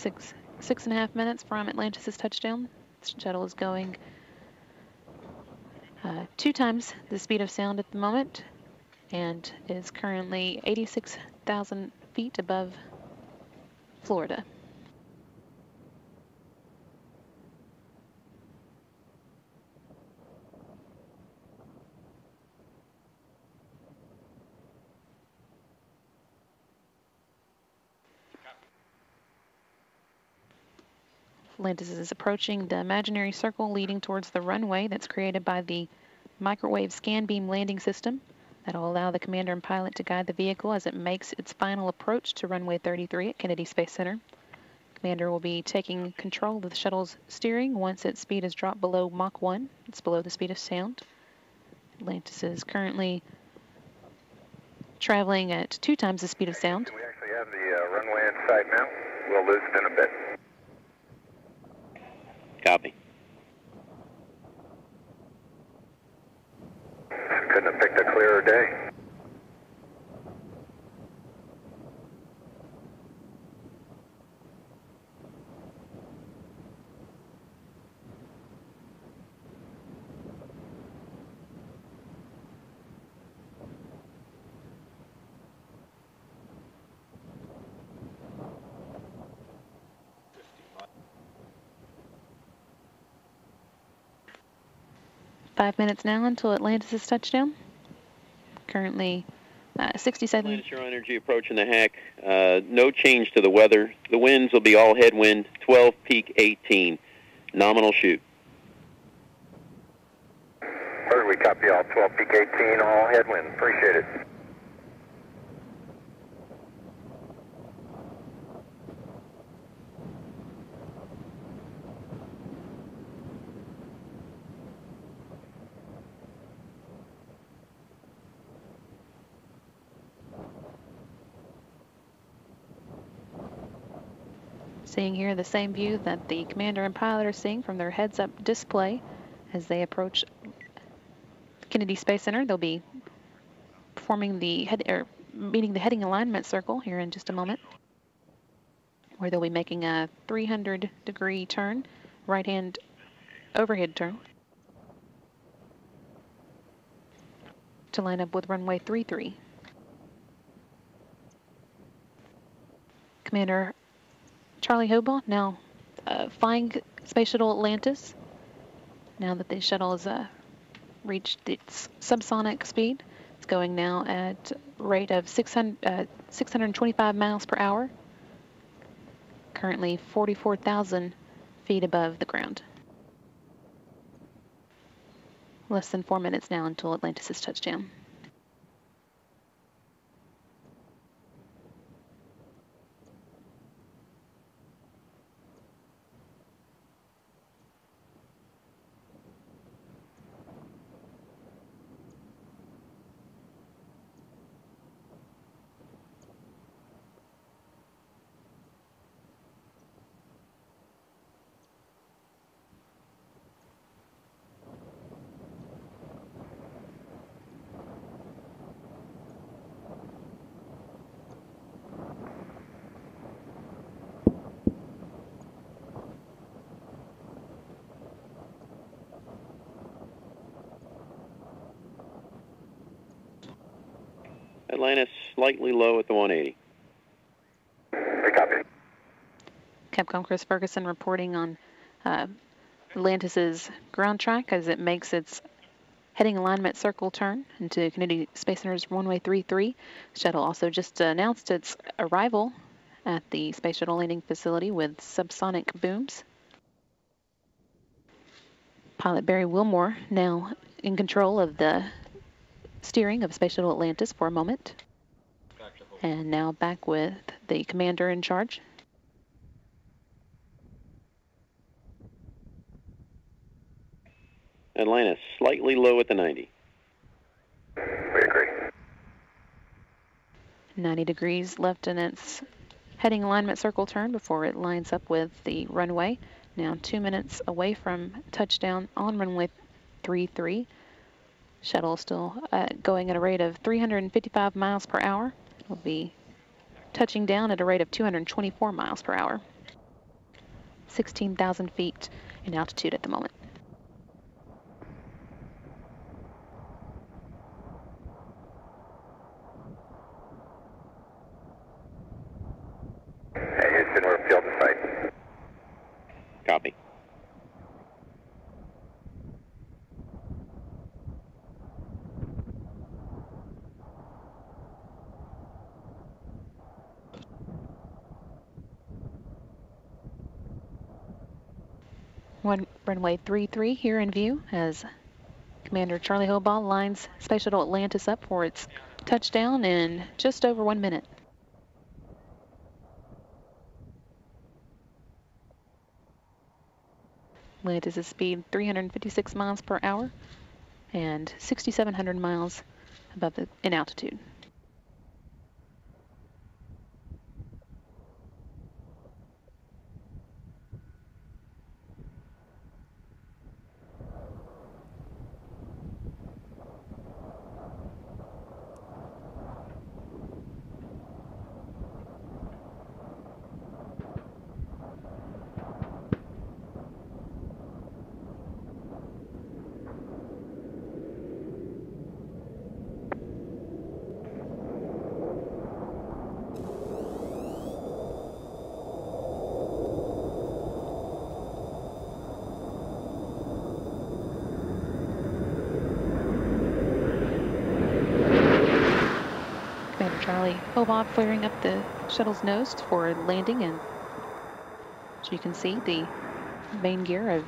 six six and a half minutes from Atlantis' touchdown. The shuttle is going uh, two times the speed of sound at the moment and is currently 86,000 feet above Florida. Atlantis is approaching the imaginary circle leading towards the runway that's created by the microwave scan beam landing system. That'll allow the commander and pilot to guide the vehicle as it makes its final approach to runway 33 at Kennedy Space Center. Commander will be taking control of the shuttle's steering once its speed is dropped below Mach 1. It's below the speed of sound. Atlantis is currently traveling at two times the speed of sound. We actually have the uh, runway in sight now. We'll lose it in a bit. Copy. Five minutes now until Atlantis' touchdown. Currently uh, 67. Atlantis Zero Energy approaching the hack. Uh, no change to the weather. The winds will be all headwind, 12, peak 18. Nominal chute. Heard we copy all 12 peak 18, all headwind. Appreciate it. Seeing here the same view that the commander and pilot are seeing from their heads-up display as they approach Kennedy Space Center. They'll be performing the head or meeting the heading alignment circle here in just a moment, where they'll be making a 300 degree turn, right hand overhead turn to line up with runway 33. Commander Charlie Hobaugh now uh, flying Space Shuttle Atlantis. Now that the shuttle has uh, reached its subsonic speed, it's going now at rate of 600, uh, 625 miles per hour. Currently 44,000 feet above the ground. Less than four minutes now until Atlantis' touchdown. Atlantis slightly low at the 180. We copy. Capcom Chris Ferguson reporting on uh, Atlantis's ground track as it makes its heading alignment circle turn into Kennedy Space Center's runway 33. Shuttle also just announced its arrival at the Space Shuttle landing facility with subsonic booms. Pilot Barry Wilmore now in control of the steering of Space Shuttle Atlantis for a moment. And now back with the commander in charge. Atlantis slightly low at the 90. We agree. 90 degrees left in its heading alignment circle turn before it lines up with the runway. Now two minutes away from touchdown on runway 33. Shuttle still uh, going at a rate of 355 miles per hour. It'll be touching down at a rate of 224 miles per hour. 16,000 feet in altitude at the moment. Hey, Houston, we're field to site. Copy. One runway 33 here in view as Commander Charlie Hobaugh lines Space Shuttle Atlantis up for its touchdown in just over one minute. Atlantis' is speed 356 miles per hour and 6,700 miles above the, in altitude. Charlie flaring up the shuttle's nose for landing and as you can see the main gear of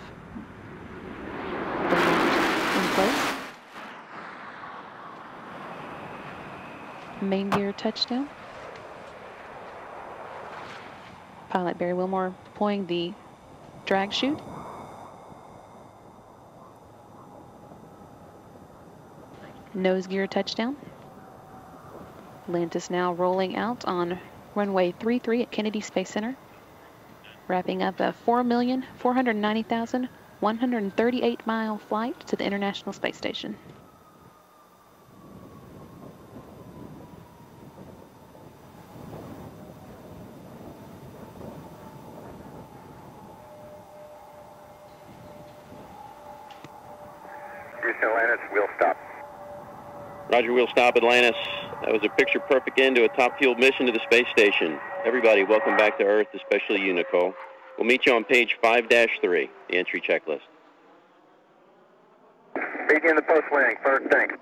in place. Main gear touchdown. Pilot Barry Wilmore deploying the drag chute. Nose gear touchdown. Atlantis now rolling out on runway 33 at Kennedy Space Center. Wrapping up a 4,490,138 mile flight to the International Space Station. Houston, Atlantis, we'll stop. Roger, we'll stop Atlantis. That was a picture perfect end to a top fuel mission to the space station. Everybody, welcome back to Earth, especially you, Nicole. We'll meet you on page 5 3, the entry checklist. Begin the post landing. First, thanks.